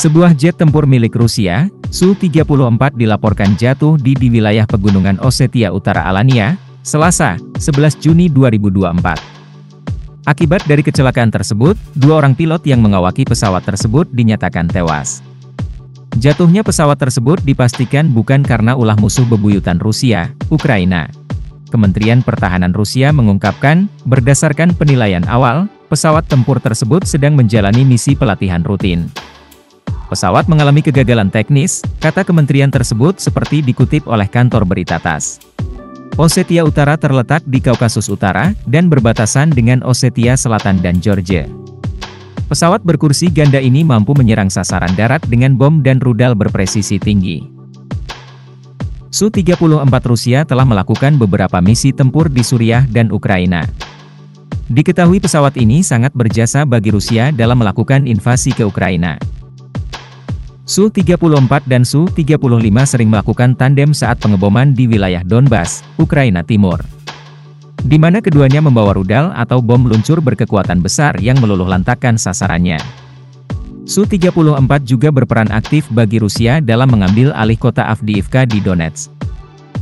Sebuah jet tempur milik Rusia, Su-34 dilaporkan jatuh di di wilayah pegunungan Osetia Utara Alania, Selasa, 11 Juni 2024. Akibat dari kecelakaan tersebut, dua orang pilot yang mengawaki pesawat tersebut dinyatakan tewas. Jatuhnya pesawat tersebut dipastikan bukan karena ulah musuh bebuyutan Rusia, Ukraina. Kementerian Pertahanan Rusia mengungkapkan, berdasarkan penilaian awal, pesawat tempur tersebut sedang menjalani misi pelatihan rutin. Pesawat mengalami kegagalan teknis, kata kementerian tersebut seperti dikutip oleh kantor berita TAS. Osetia Utara terletak di Kaukasus Utara, dan berbatasan dengan Osetia Selatan dan Georgia. Pesawat berkursi ganda ini mampu menyerang sasaran darat dengan bom dan rudal berpresisi tinggi. Su-34 Rusia telah melakukan beberapa misi tempur di Suriah dan Ukraina. Diketahui pesawat ini sangat berjasa bagi Rusia dalam melakukan invasi ke Ukraina. Su-34 dan Su-35 sering melakukan tandem saat pengeboman di wilayah Donbas, Ukraina Timur. Di mana keduanya membawa rudal atau bom luncur berkekuatan besar yang meluluh lantakan sasarannya. Su-34 juga berperan aktif bagi Rusia dalam mengambil alih kota Avdiivka di Donetsk.